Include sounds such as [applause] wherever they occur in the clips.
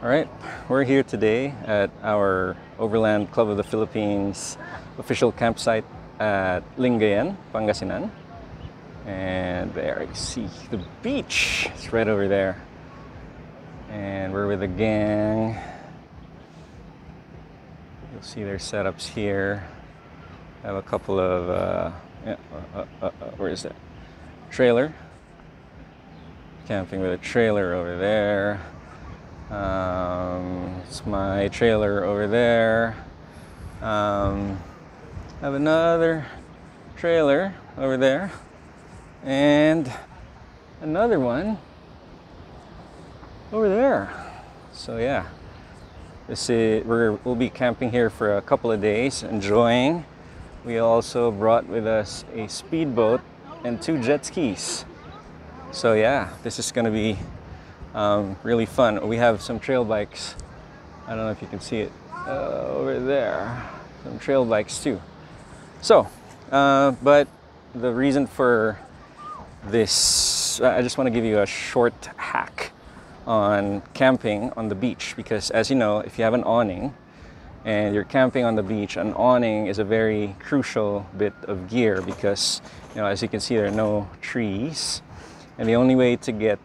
All right, we're here today at our Overland Club of the Philippines official campsite at Lingayen, Pangasinan. And there you see the beach. It's right over there. And we're with a gang. You'll see their setups here. I have a couple of, uh, yeah, uh, uh, uh, uh, where is that? Trailer. Camping with a trailer over there. My trailer over there. Um, I have another trailer over there. And another one over there. So yeah, this is we're, we'll be camping here for a couple of days, enjoying. We also brought with us a speedboat and two jet skis. So yeah, this is gonna be um, really fun. We have some trail bikes. I don't know if you can see it uh, over there. Some trail bikes too. So, uh, but the reason for this, I just want to give you a short hack on camping on the beach because as you know, if you have an awning and you're camping on the beach, an awning is a very crucial bit of gear because, you know, as you can see, there are no trees. And the only way to get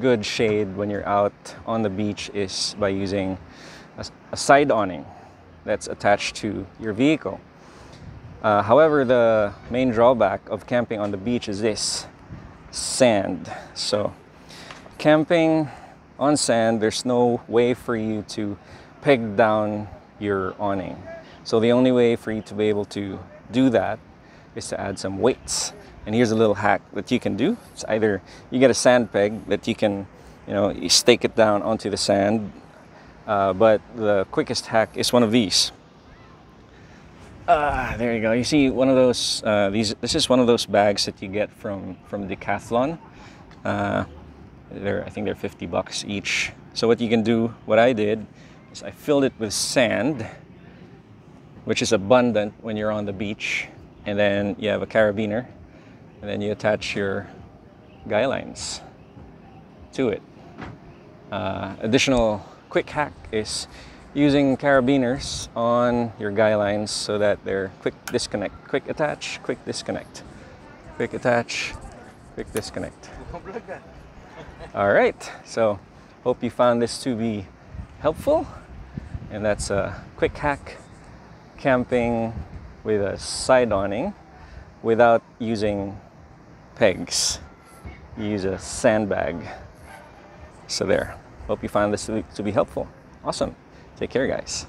good shade when you're out on the beach is by using a, a side awning that's attached to your vehicle. Uh, however, the main drawback of camping on the beach is this sand. So, camping on sand, there's no way for you to peg down your awning. So, the only way for you to be able to do that is to add some weights. And here's a little hack that you can do. It's either you get a sand peg that you can, you know, you stake it down onto the sand. Uh, but the quickest hack is one of these. Ah, there you go. You see one of those. Uh, these. This is one of those bags that you get from from Decathlon. Uh, they're. I think they're 50 bucks each. So what you can do, what I did, is I filled it with sand, which is abundant when you're on the beach, and then you have a carabiner and then you attach your guy lines to it. Uh, additional quick hack is using carabiners on your guy lines so that they're quick disconnect, quick attach, quick disconnect, quick attach, quick disconnect. [laughs] All right, so hope you found this to be helpful. And that's a quick hack camping with a side awning without using pegs. You use a sandbag. So there. Hope you find this to be helpful. Awesome. Take care, guys.